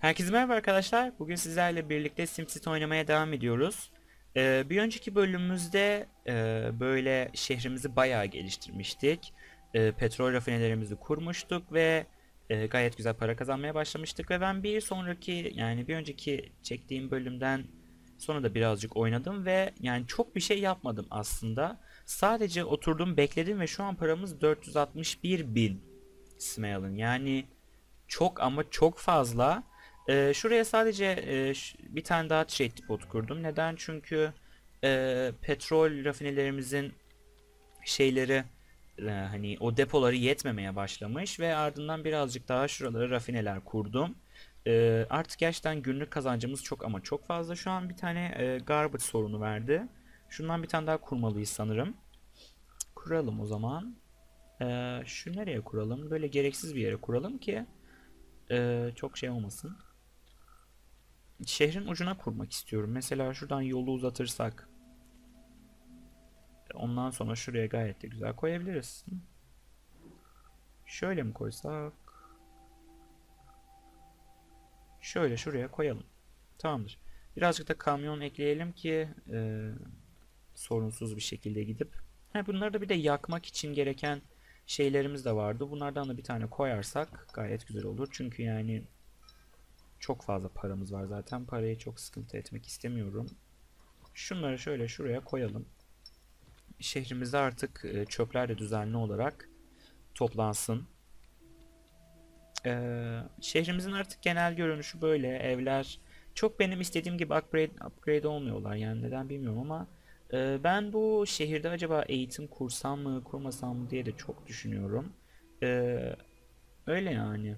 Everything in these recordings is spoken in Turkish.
Herkese merhaba arkadaşlar. Bugün sizlerle birlikte SimCity oynamaya devam ediyoruz. Ee, bir önceki bölümümüzde e, böyle şehrimizi bayağı geliştirmiştik. E, petrol rafinelerimizi kurmuştuk ve e, gayet güzel para kazanmaya başlamıştık. Ve ben bir sonraki yani bir önceki çektiğim bölümden sonra da birazcık oynadım ve yani çok bir şey yapmadım aslında. Sadece oturdum bekledim ve şu an paramız 461 bin Smail'ın. Yani çok ama çok fazla. Ee, şuraya sadece e, bir tane daha trade depot kurdum. Neden? Çünkü e, petrol rafinelerimizin şeyleri e, hani o depoları yetmemeye başlamış ve ardından birazcık daha şuralara rafineler kurdum. E, artık gerçekten günlük kazancımız çok ama çok fazla. Şu an bir tane e, garbage sorunu verdi. Şundan bir tane daha kurmalıyız sanırım. Kuralım o zaman. E, şu nereye kuralım? Böyle gereksiz bir yere kuralım ki e, çok şey olmasın. Şehrin ucuna kurmak istiyorum. Mesela şuradan yolu uzatırsak. Ondan sonra şuraya gayet de güzel koyabiliriz. Şöyle mi koysak? Şöyle şuraya koyalım. Tamamdır. Birazcık da kamyon ekleyelim ki e, sorunsuz bir şekilde gidip. Ha, bunları da bir de yakmak için gereken şeylerimiz de vardı. Bunlardan da bir tane koyarsak gayet güzel olur. Çünkü yani çok fazla paramız var zaten. Parayı çok sıkıntı etmek istemiyorum. Şunları şöyle şuraya koyalım. Şehrimizde artık e, çöpler de düzenli olarak toplansın. Ee, şehrimizin artık genel görünüşü böyle. Evler çok benim istediğim gibi upgrade, upgrade olmuyorlar. Yani neden bilmiyorum ama e, ben bu şehirde acaba eğitim kursam mı kurmasam mı diye de çok düşünüyorum. Ee, öyle yani.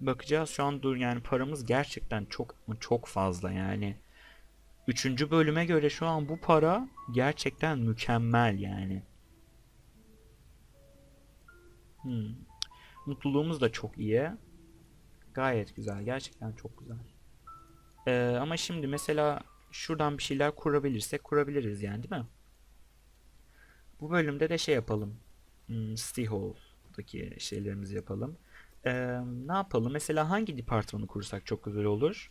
Bakacağız şu an dur yani paramız gerçekten çok çok fazla yani. Üçüncü bölüme göre şu an bu para gerçekten mükemmel yani. Hmm. Mutluluğumuz da çok iyi. Gayet güzel. Gerçekten çok güzel. Ee, ama şimdi mesela şuradan bir şeyler kurabilirsek kurabiliriz yani değil mi? Bu bölümde de şey yapalım. Hmm, Hall'daki şeylerimizi yapalım. Ee, ne yapalım? Mesela hangi departmanı kursak çok güzel olur?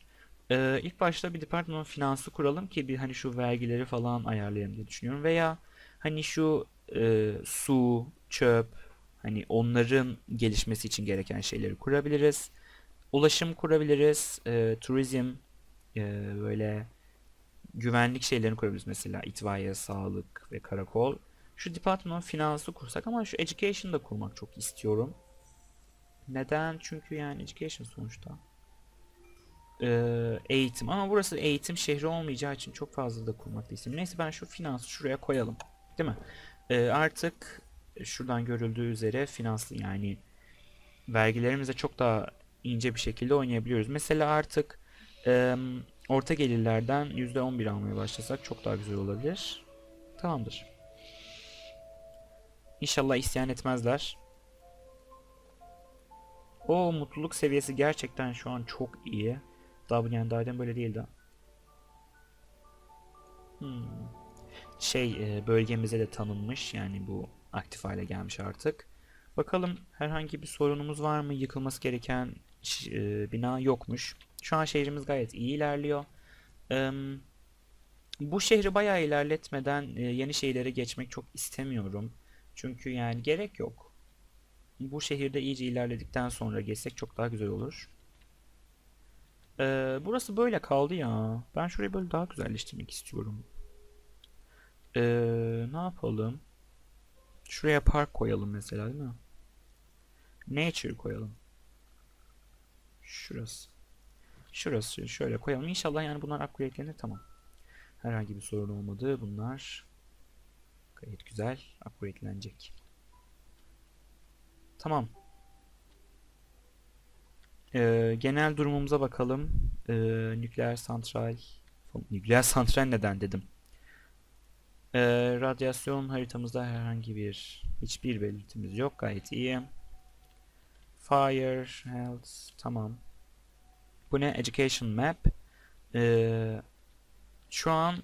Ee, ilk başta bir departman finansı kuralım ki bir hani şu vergileri falan ayarlayalım diye düşünüyorum. Veya hani şu e, su, çöp, hani onların gelişmesi için gereken şeyleri kurabiliriz. Ulaşım kurabiliriz. E, turizm, e, böyle güvenlik şeylerini kurabiliriz. Mesela itfaiye, sağlık ve karakol. Şu departman finansı kursak ama şu education da kurmak çok istiyorum. Neden? Çünkü yani education sonuçta. Ee, eğitim ama burası eğitim şehri olmayacağı için çok fazla da kurmak istemiyorum. Neyse ben şu finansı şuraya koyalım. Değil mi? Ee, artık şuradan görüldüğü üzere finanslı yani vergilerimize çok daha ince bir şekilde oynayabiliyoruz. Mesela artık e, orta gelirlerden %11 almaya başlasak çok daha güzel olabilir. Tamamdır. İnşallah isyan etmezler. O mutluluk seviyesi gerçekten şu an çok iyi. Daha yani daha önce böyle değildi. Hmm. Şey e, bölgemize de tanınmış yani bu aktif hale gelmiş artık. Bakalım herhangi bir sorunumuz var mı? Yıkılması gereken e, bina yokmuş. Şu an şehrimiz gayet iyi ilerliyor. Bu şehri bayağı ilerletmeden e, yeni şeylere geçmek çok istemiyorum. Çünkü yani gerek yok. Bu şehirde iyice ilerledikten sonra geçsek çok daha güzel olur. Ee, burası böyle kaldı ya. Ben şurayı böyle daha güzelleştirmek istiyorum. Ee, ne yapalım? Şuraya park koyalım mesela değil mi? Nature koyalım. Şurası. Şurası şöyle koyalım. İnşallah yani bunlar upgrade'lenir tamam. Herhangi bir sorun olmadı. Bunlar gayet güzel upgrade'lenecek. Tamam. Ee, genel durumumuza bakalım. Ee, nükleer santral nükleer santral neden dedim. Ee, radyasyon haritamızda herhangi bir hiçbir belirtimiz yok. Gayet iyi. Fire, health, tamam. Bu ne? Education map. Ee, şu an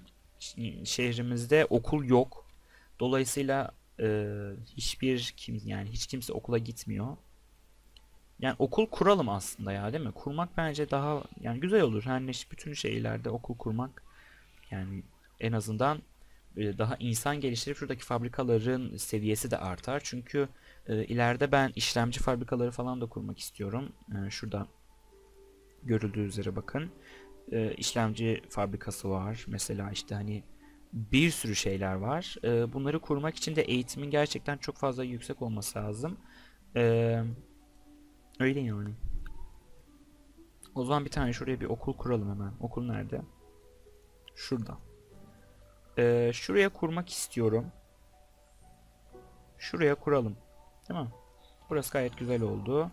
şehrimizde okul yok. Dolayısıyla e, hiçbir kim yani hiç kimse okula gitmiyor. Yani okul kuralım aslında ya değil mi? Kurmak bence daha yani güzel olur. Ne bütün şehirlerde okul kurmak yani en azından e, daha insan geliştirip şuradaki fabrikaların seviyesi de artar. Çünkü e, ileride ben işlemci fabrikaları falan da kurmak istiyorum. E, şurada görüldüğü üzere bakın. E, işlemci fabrikası var. Mesela işte hani bir sürü şeyler var. E, bunları kurmak için de eğitimin gerçekten çok fazla yüksek olması lazım. E, öyle yani. O zaman bir tane şuraya bir okul kuralım hemen. Okul nerede? Şurada. Ee, şuraya kurmak istiyorum. Şuraya kuralım. Tamam. Burası gayet güzel oldu.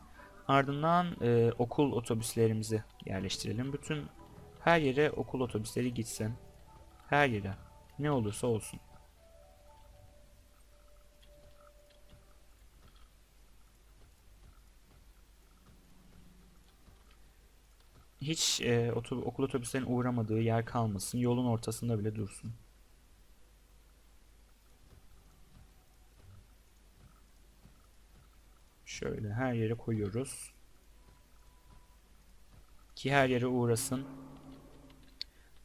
Ardından e, okul otobüslerimizi yerleştirelim. Bütün her yere okul otobüsleri gitsin. Her yere. Ne olursa olsun. Hiç e, oto- okul otobüslerinin uğramadığı yer kalmasın. Yolun ortasında bile dursun. Şöyle her yere koyuyoruz. Ki her yere uğrasın.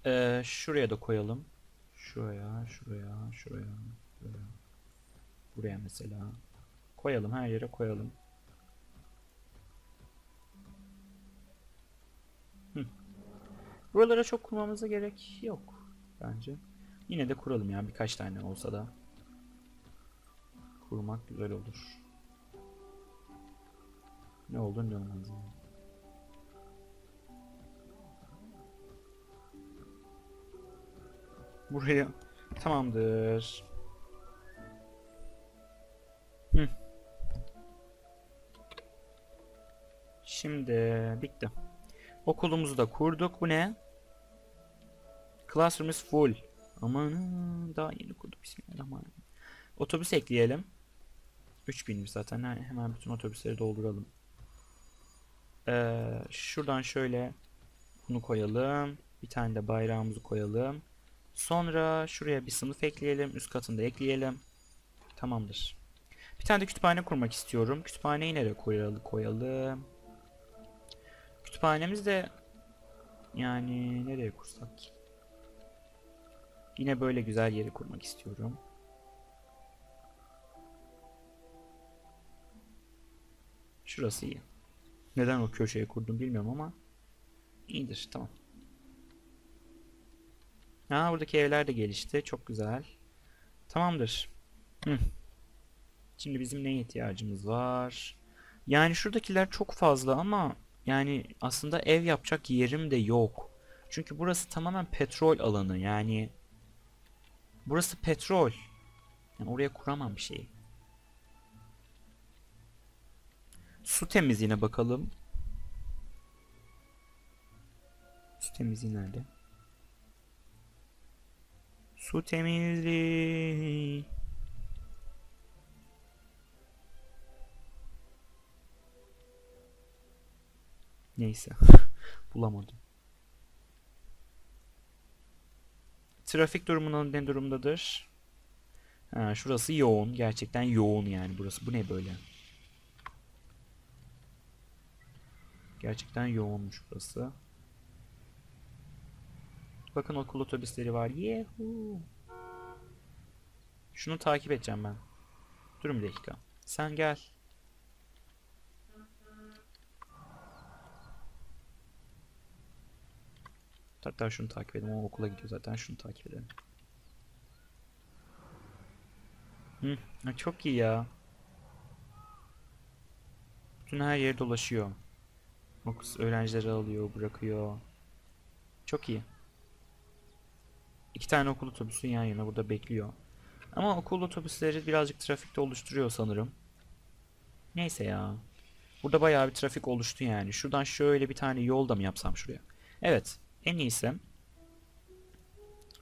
Ee, şuraya da koyalım. Şuraya, şuraya, şuraya, şuraya. Buraya mesela. Koyalım, her yere koyalım. Hı. Buralara çok kurmamıza gerek yok bence. Yine de kuralım ya birkaç tane olsa da. Kurmak güzel olur. Ne olur ne olmaz yani. Buraya tamamdır. Hı. Şimdi bitti. Okulumuzu da kurduk. Bu ne? Classroom full. Aman daha yeni kurduk. Bismillahirrahmanirrahim. Otobüs ekleyelim. 3000'miş zaten. Hemen bütün otobüsleri dolduralım. Ee, şuradan şöyle bunu koyalım. Bir tane de bayrağımızı koyalım. Sonra şuraya bir sınıf ekleyelim. Üst katında ekleyelim. Tamamdır. Bir tane de kütüphane kurmak istiyorum. Kütüphaneyi nereye koyalım? koyalım? Kütüphanemiz de yani nereye kursak ki? Yine böyle güzel yeri kurmak istiyorum. Şurası iyi. Neden o köşeye kurdum bilmiyorum ama iyidir tamam. Ha buradaki evler de gelişti. Çok güzel. Tamamdır. Şimdi bizim neye ihtiyacımız var? Yani şuradakiler çok fazla ama yani aslında ev yapacak yerim de yok. Çünkü burası tamamen petrol alanı. Yani burası petrol. Yani oraya kuramam bir şey. Su temizliğine bakalım. Su temizliği nerede? Su temizliği. Neyse. Bulamadım. Trafik durumunun ne durumdadır? Ha, şurası yoğun. Gerçekten yoğun yani burası. Bu ne böyle? Gerçekten yoğunmuş burası. Bakın okul otobüsleri var. Yehu. Şunu takip edeceğim ben. Durun bir dakika. Sen gel. Hatta şunu takip edelim. O okula gidiyor zaten. Şunu takip edelim. Hı, çok iyi ya. Bütün her yeri dolaşıyor. Öğrencileri alıyor, bırakıyor. Çok iyi. İki tane okul otobüsü yan yana burada bekliyor. Ama okul otobüsleri birazcık trafikte oluşturuyor sanırım. Neyse ya. Burada bayağı bir trafik oluştu yani. Şuradan şöyle bir tane yol da mı yapsam şuraya? Evet. En iyisi.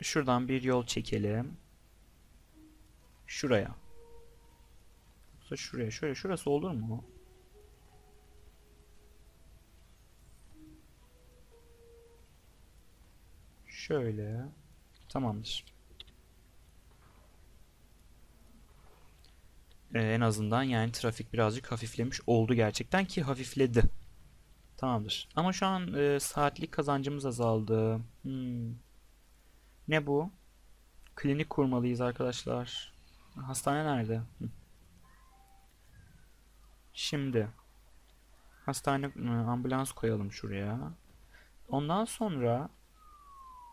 Şuradan bir yol çekelim. Şuraya. Yoksa şuraya. Şöyle şurası olur mu? Şöyle. Tamamdır. Ee, en azından yani trafik birazcık hafiflemiş oldu gerçekten ki hafifledi. Tamamdır. Ama şu an e, saatlik kazancımız azaldı. Hmm. Ne bu? Klinik kurmalıyız arkadaşlar. Hastane nerede? Şimdi hastane e, ambulans koyalım şuraya. Ondan sonra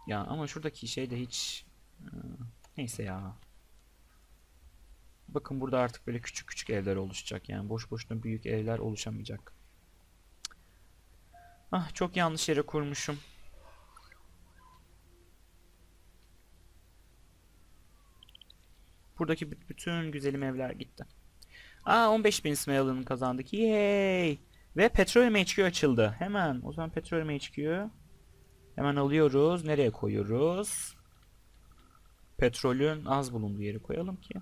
ya ama şuradaki şey de hiç e, neyse ya. Bakın burada artık böyle küçük küçük evler oluşacak yani boş boşuna büyük evler oluşamayacak. Ah çok yanlış yere kurmuşum. Buradaki bü- bütün güzelim evler gitti. Aa 15.000 Smellin'ı kazandık. Yay! Ve Petroleum HQ açıldı. Hemen o zaman Petroleum HQ hemen alıyoruz. Nereye koyuyoruz? Petrolün az bulunduğu yere koyalım ki.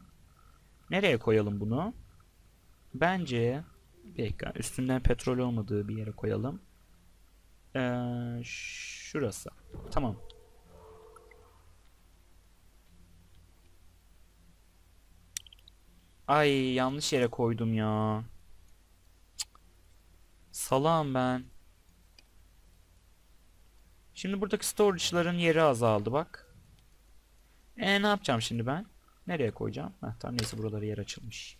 Nereye koyalım bunu? Bence bir üstünden petrol olmadığı bir yere koyalım. Ee, şurası. Tamam. Ay yanlış yere koydum ya. Cık. Salağım ben. Şimdi buradaki storage'ların yeri azaldı bak. E ne yapacağım şimdi ben? Nereye koyacağım? Heh, tamam neyse buralara yer açılmış.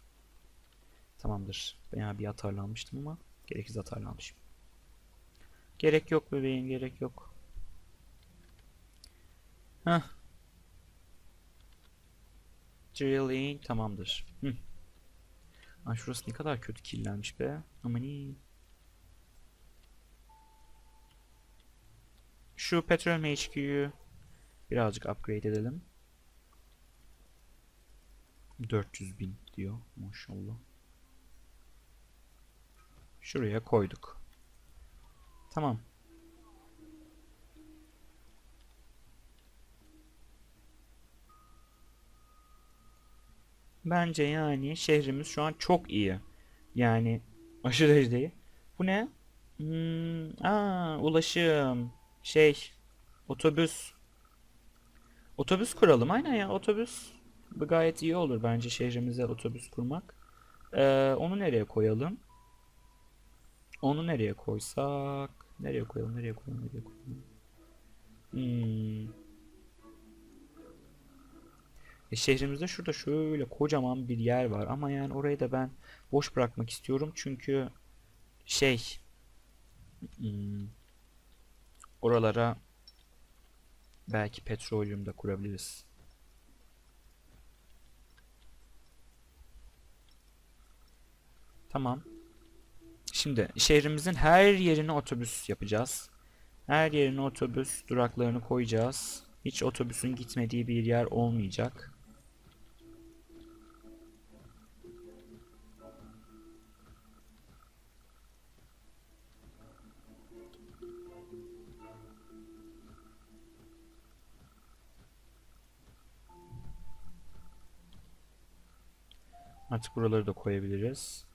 Tamamdır. Ben bir atarlanmıştım ama gereksiz atarlanmışım. Gerek yok bebeğim gerek yok. Heh. Drilling tamamdır. Hı. Şurası ne kadar kötü kirlenmiş be. Aman iyi. Şu Petrol HQ'yu birazcık upgrade edelim. 400 bin diyor maşallah. Şuraya koyduk. Tamam. Bence yani şehrimiz şu an çok iyi. Yani aşırı derecede iyi. Bu ne? Hmm, aa, ulaşım. Şey, otobüs. Otobüs kuralım. Aynen ya otobüs. Bu gayet iyi olur bence şehrimize otobüs kurmak. Ee, onu nereye koyalım? Onu nereye koysak? Nereye koyalım? Nereye koyalım? Nereye koyalım? Hmm. E şehrimizde şurada şöyle kocaman bir yer var ama yani orayı da ben boş bırakmak istiyorum çünkü şey hmm, oralara belki petrolyum da kurabiliriz. Tamam. Şimdi şehrimizin her yerine otobüs yapacağız. Her yerine otobüs duraklarını koyacağız. Hiç otobüsün gitmediği bir yer olmayacak. Artık buraları da koyabiliriz.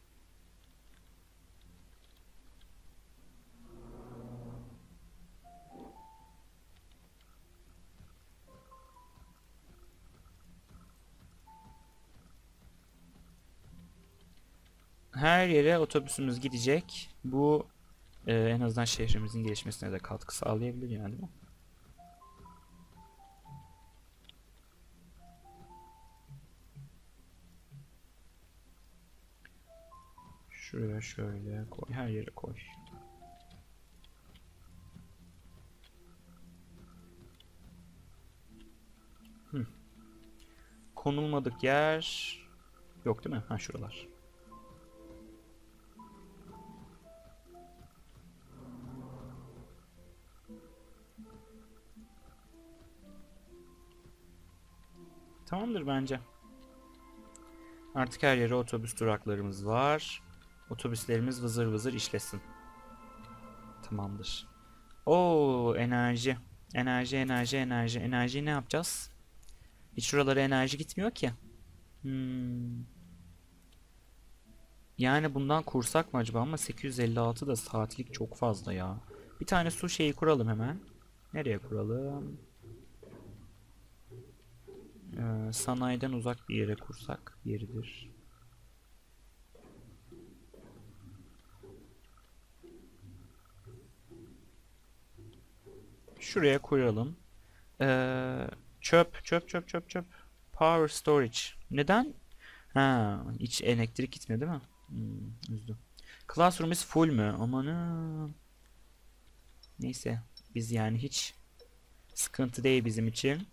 Her yere otobüsümüz gidecek. Bu e, en azından şehrimizin gelişmesine de katkı sağlayabilir yani Şuraya şöyle koy. Her yere koy. Konulmadık yer yok değil mi? Ha şuralar. Tamamdır bence. Artık her yere otobüs duraklarımız var. Otobüslerimiz vızır vızır işlesin. Tamamdır. Oo enerji. Enerji, enerji, enerji. Enerjiyi ne yapacağız? Hiç şuralara enerji gitmiyor ki. Hmm. Yani bundan kursak mı acaba ama 856 da saatlik çok fazla ya. Bir tane su şeyi kuralım hemen. Nereye kuralım? Ee, sanayiden uzak bir yere kursak yeridir. Şuraya koyalım. Ee, çöp, çöp, çöp, çöp, çöp. Power storage. Neden? Ha, hiç elektrik gitmiyor değil mi? Hmm, üzdü. Classroom is full mü? Amanın. Neyse. Biz yani hiç sıkıntı değil bizim için.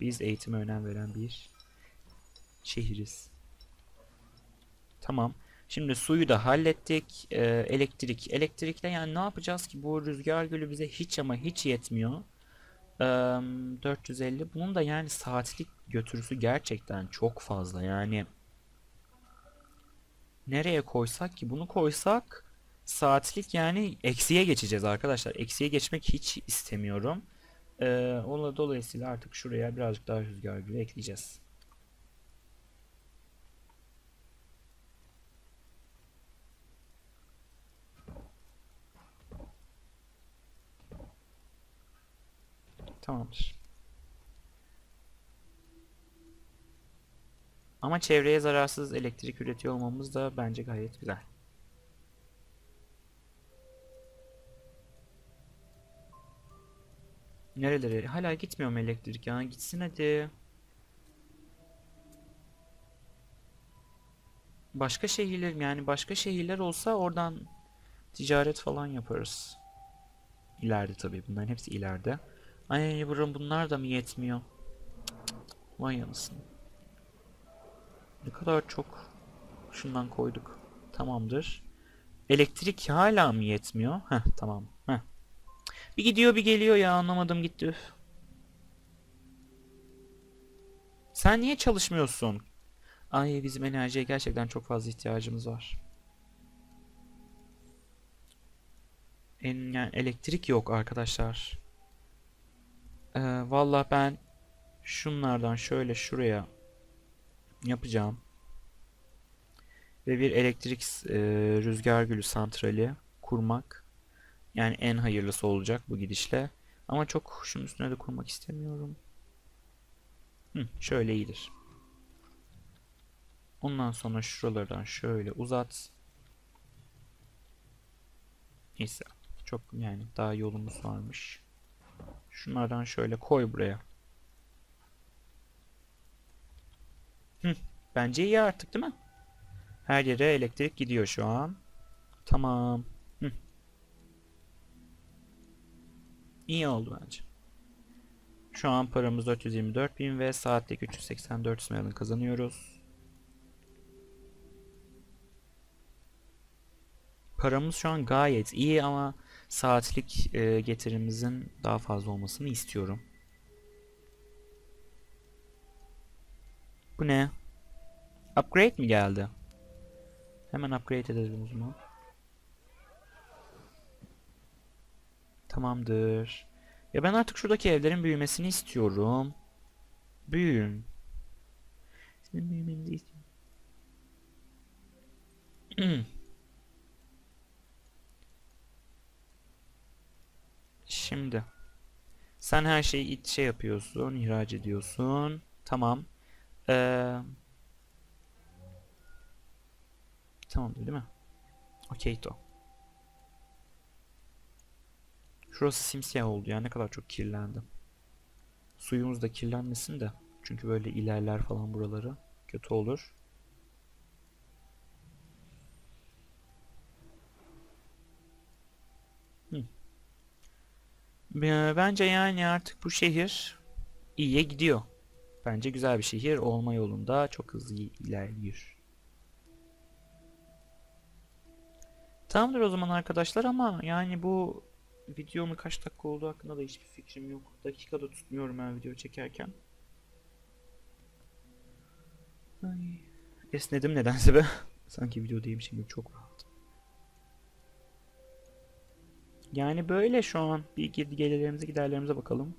Biz eğitime önem veren bir şehiriz. Tamam. Şimdi suyu da hallettik. Ee, elektrik. Elektrikle yani ne yapacağız ki? Bu rüzgar gülü bize hiç ama hiç yetmiyor. Ee, 450. Bunun da yani saatlik götürüsü gerçekten çok fazla. Yani nereye koysak ki? Bunu koysak saatlik yani eksiye geçeceğiz arkadaşlar. Eksiye geçmek hiç istemiyorum. Ee, onunla dolayısıyla artık şuraya birazcık daha rüzgar gülü ekleyeceğiz. Tamamdır. Ama çevreye zararsız elektrik üretiyor olmamız da bence gayet güzel. Nerelere? Hala gitmiyor mu elektrik ya? Gitsin hadi. Başka şehirler yani başka şehirler olsa oradan ticaret falan yaparız. İleride tabii bunların hepsi ileride. Ay buram bunlar da mı yetmiyor? Vay anasını. Ne kadar çok şundan koyduk. Tamamdır. Elektrik hala mı yetmiyor? Heh tamam. Heh. Bir gidiyor bir geliyor ya anlamadım gitti. Üf. Sen niye çalışmıyorsun? Ay bizim enerjiye gerçekten çok fazla ihtiyacımız var. En, yani elektrik yok arkadaşlar. Ee, valla ben şunlardan şöyle şuraya yapacağım. Ve bir elektrik e, rüzgar gülü santrali kurmak yani en hayırlısı olacak bu gidişle. Ama çok şunun üstüne de kurmak istemiyorum. Hı, şöyle iyidir. Ondan sonra şuralardan şöyle uzat. Neyse. Çok yani daha yolumuz varmış. Şunlardan şöyle koy buraya. Hı, bence iyi artık değil mi? Her yere elektrik gidiyor şu an. Tamam. Hı. İyi oldu bence. Şu an paramız 424 bin ve saatlik 384 smelin kazanıyoruz. Paramız şu an gayet iyi ama saatlik e, getirimizin daha fazla olmasını istiyorum. Bu ne? Upgrade mi geldi? Hemen upgrade edelim o zaman. Tamamdır. Ya ben artık şuradaki evlerin büyümesini istiyorum. Büyün. Sizin büyümenizi istiyorum. Şimdi. Sen her şeyi şey yapıyorsun, ihraç ediyorsun. Tamam. Ee, tamam değil mi? Okey to. Şurası simsiyah oldu ya ne kadar çok kirlendi. Suyumuz da kirlenmesin de. Çünkü böyle ilerler falan buraları. Kötü olur. Bence yani artık bu şehir iyiye gidiyor. Bence güzel bir şehir olma yolunda çok hızlı ilerliyor. Tamamdır o zaman arkadaşlar ama yani bu videonun kaç dakika olduğu hakkında da hiçbir fikrim yok. Dakikada tutmuyorum ben video çekerken. Ay. Esnedim nedense be. Sanki video değilmişim gibi çok Yani böyle şu an bir gelirlerimize giderlerimize bakalım.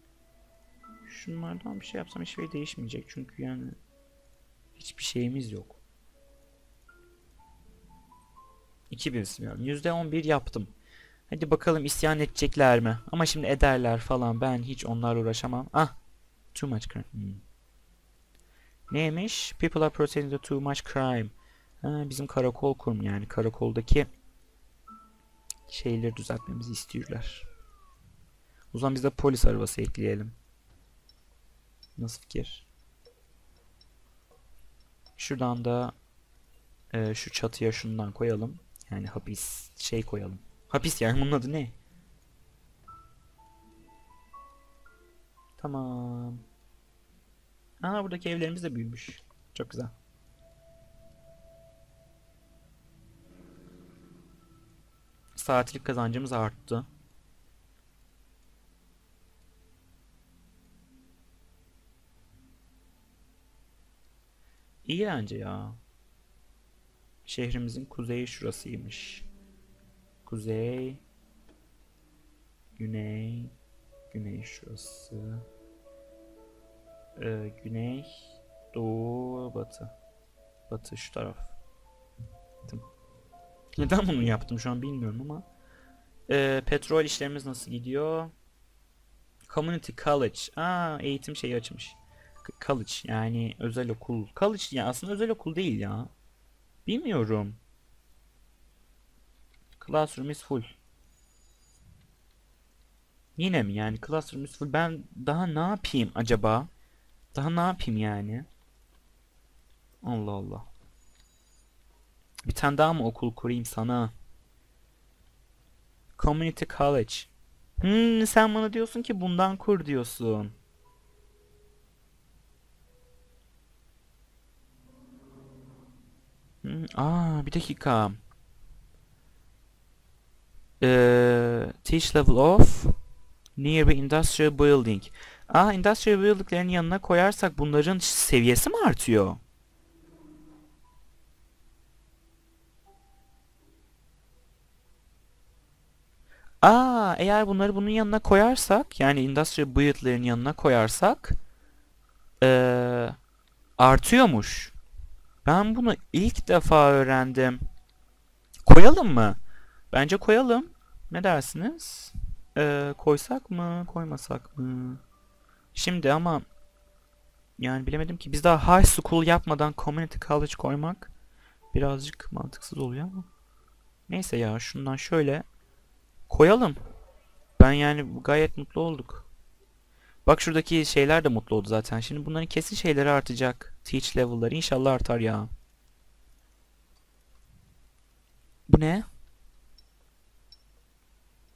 Şunlardan bir şey yapsam hiçbir şey değişmeyecek çünkü yani hiçbir şeyimiz yok. 2000 yani %11 yaptım. Hadi bakalım isyan edecekler mi? Ama şimdi ederler falan. Ben hiç onlarla uğraşamam. Ah. Too much crime. Hmm. Neymiş? People are protesting too much crime. Ha, bizim karakol kurum yani karakoldaki şeyleri düzeltmemizi istiyorlar. O zaman biz de polis arabası ekleyelim. Nasıl fikir? Şuradan da e, şu çatıya şundan koyalım. Yani hapis şey koyalım. Hapis yani bunun adı ne? Tamam. Aa buradaki evlerimiz de büyümüş. Çok güzel. Saatlik kazancımız arttı. İyi bence ya. Şehrimizin kuzeyi şurasıymış. Kuzey, güney, güney şurası. Ee, güney, doğu, batı. Batı şu taraf. Tamam. Neden bunu yaptım şu an bilmiyorum ama. Ee, petrol işlerimiz nasıl gidiyor? Community College. Aa, eğitim şeyi açmış. College yani özel okul. College ya aslında özel okul değil ya. Bilmiyorum. Classroom is full. Yine mi yani classroom is full. Ben daha ne yapayım acaba? Daha ne yapayım yani? Allah Allah. Bir tane daha mı okul kurayım sana? Community College. Hmm, sen bana diyorsun ki bundan kur diyorsun. Hmm, aa bir dakika. Ee, teach level of nearby industrial building. Aa industrial building'lerin yanına koyarsak bunların seviyesi mi artıyor? Aa eğer bunları bunun yanına koyarsak yani industrial building'lerin yanına koyarsak ee, artıyormuş. Ben bunu ilk defa öğrendim. Koyalım mı? Bence koyalım. Ne dersiniz? Ee, koysak mı? Koymasak mı? Şimdi ama yani bilemedim ki biz daha high school yapmadan community college koymak birazcık mantıksız oluyor ama. Neyse ya şundan şöyle koyalım. Ben yani gayet mutlu olduk. Bak şuradaki şeyler de mutlu oldu zaten. Şimdi bunların kesin şeyleri artacak. Teach level'ları inşallah artar ya. Bu ne?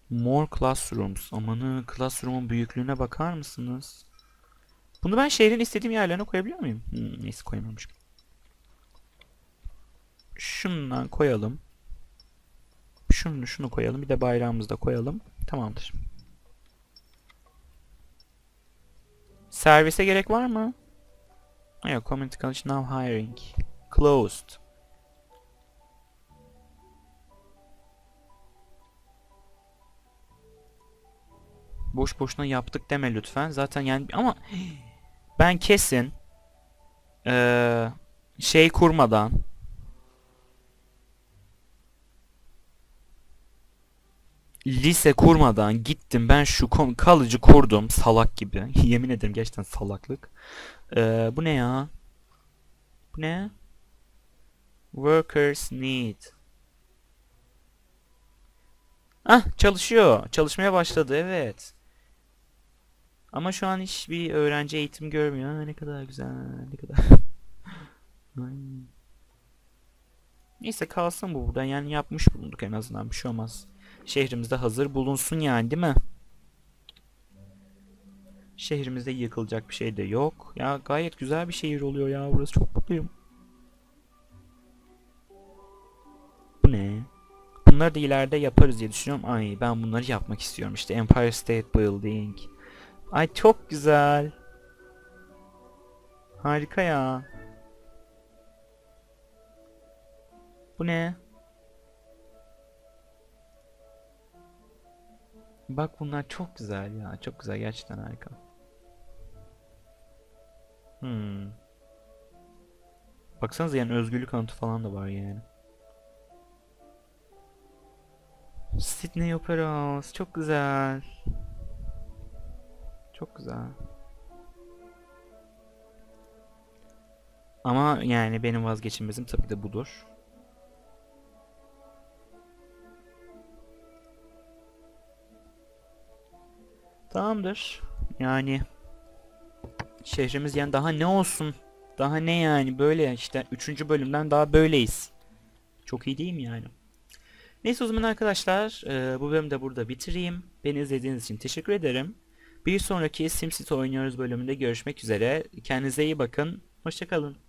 More classrooms. Amanı classroom'un büyüklüğüne bakar mısınız? Bunu ben şehrin istediğim yerlerine koyabiliyor muyum? Hmm, neyse koyamamışım. Şundan koyalım. Şunu şunu koyalım. Bir de bayrağımızı da koyalım. Tamamdır. Servise gerek var mı? Yok, Community College now hiring. Closed. Boş boşuna yaptık deme lütfen. Zaten yani ama ben kesin eee, şey kurmadan lise kurmadan gittim ben şu kalıcı kurdum salak gibi. Yemin ederim gerçekten salaklık. Eee, bu ne ya? Bu ne? Workers need. Ah çalışıyor. Çalışmaya başladı evet. Ama şu an hiçbir öğrenci eğitim görmüyor. Ha, ne kadar güzel, ne kadar. Neyse kalsın bu burada. Yani yapmış bulunduk en azından. Bir şey olmaz. Şehrimizde hazır bulunsun yani değil mi? Şehrimizde yıkılacak bir şey de yok. Ya gayet güzel bir şehir oluyor ya. Burası çok mutluyum. Bu ne? Bunları da ileride yaparız diye düşünüyorum. Ay ben bunları yapmak istiyorum. İşte Empire State Building. Ay çok güzel. Harika ya. Bu ne? Bak bunlar çok güzel ya. Çok güzel gerçekten harika. Hmm. Baksanıza yani özgürlük anıtı falan da var yani. Sydney Opera House çok güzel. Çok güzel. Ama yani benim vazgeçilmezim tabii de budur. Tamamdır. Yani şehrimiz yani daha ne olsun? Daha ne yani böyle işte 3. bölümden daha böyleyiz. Çok iyi değil mi yani? Neyse o zaman arkadaşlar e, bu bölümü de burada bitireyim. Beni izlediğiniz için teşekkür ederim. Bir sonraki SimCity oynuyoruz bölümünde görüşmek üzere. Kendinize iyi bakın. Hoşçakalın.